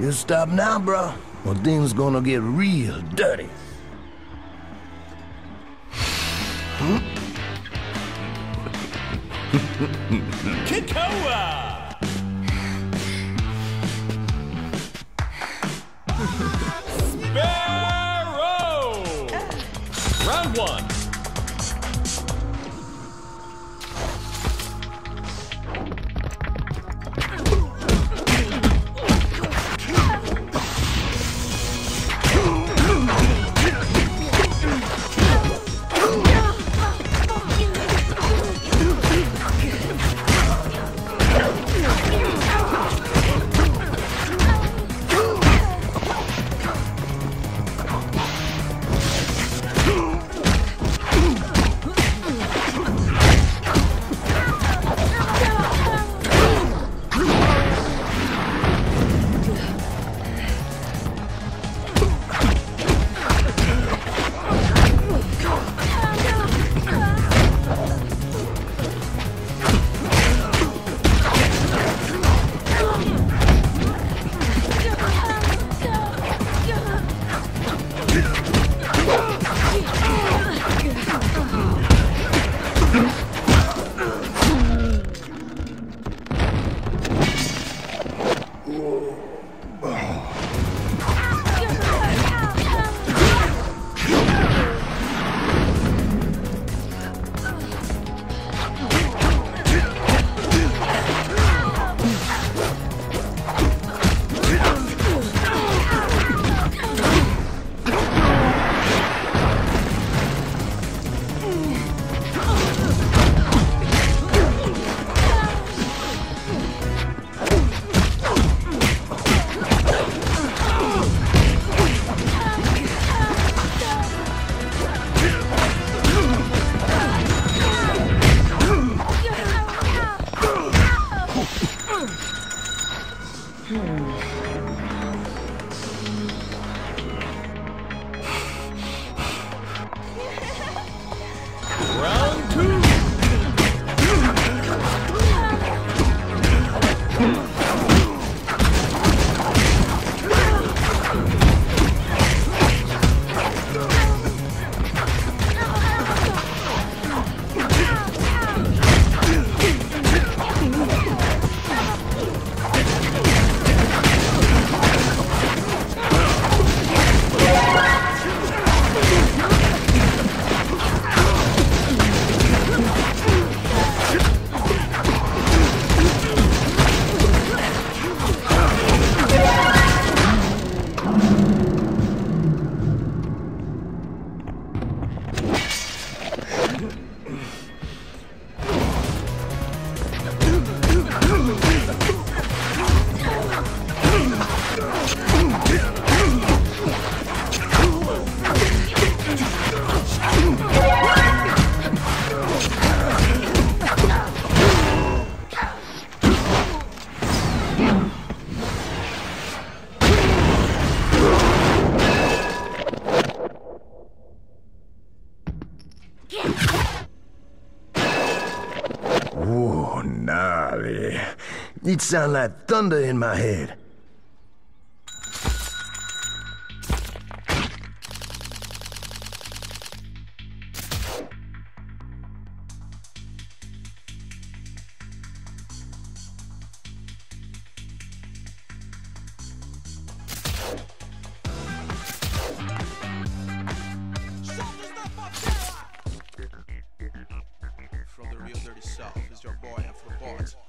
You stop now, bro, or things gonna get real dirty. Kekoa! Sparrow! Round one. Round It sound like thunder in my head. From the real dirty south is your boy.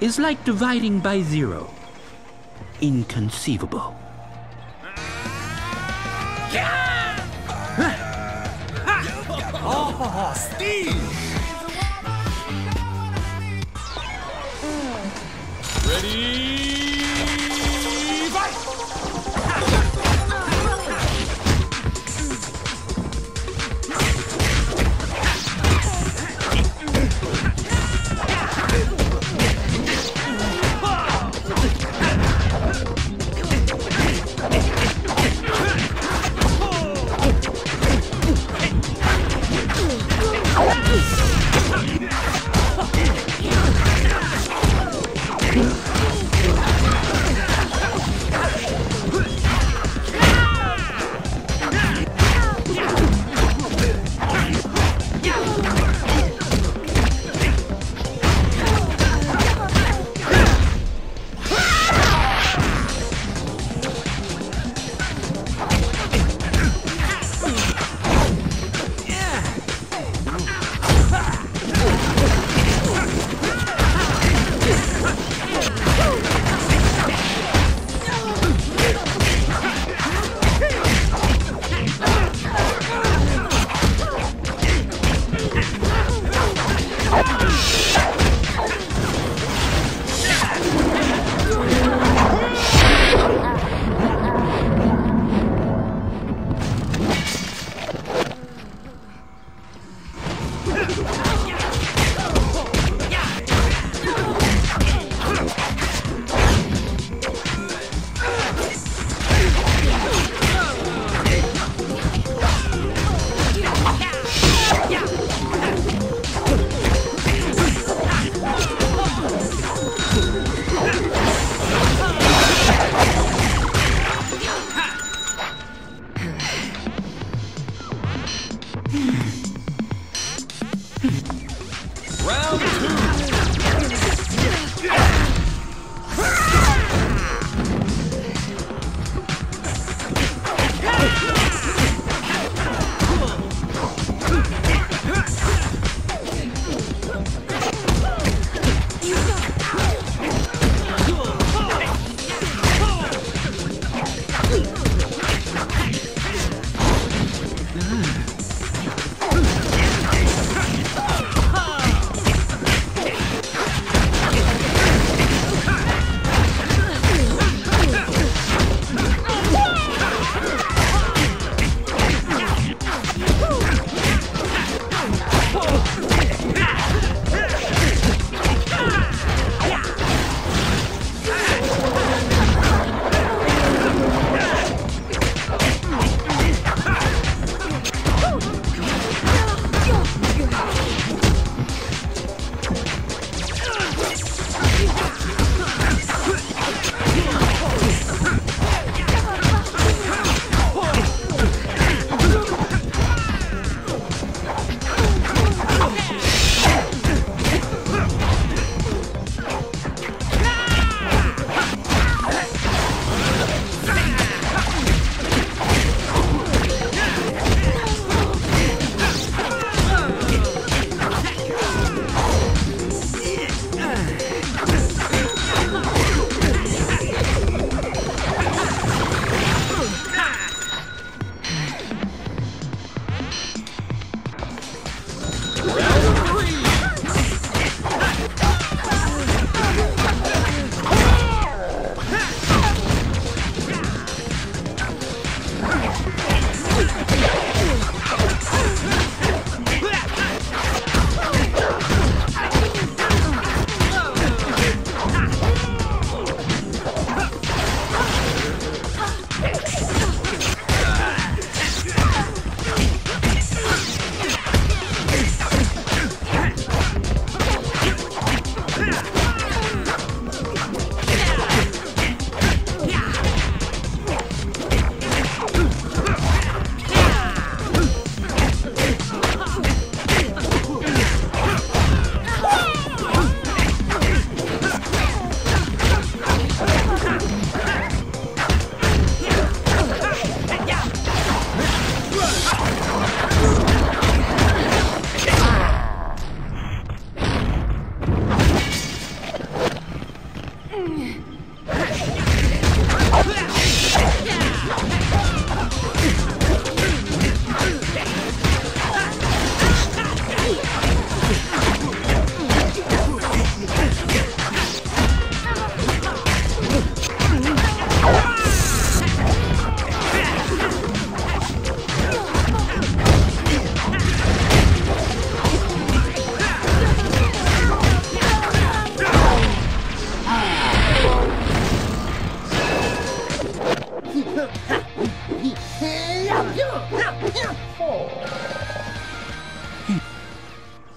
Is like dividing by zero. Inconceivable. Oh, Steve!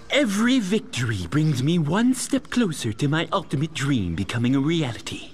Every victory brings me one step closer to my ultimate dream becoming a reality.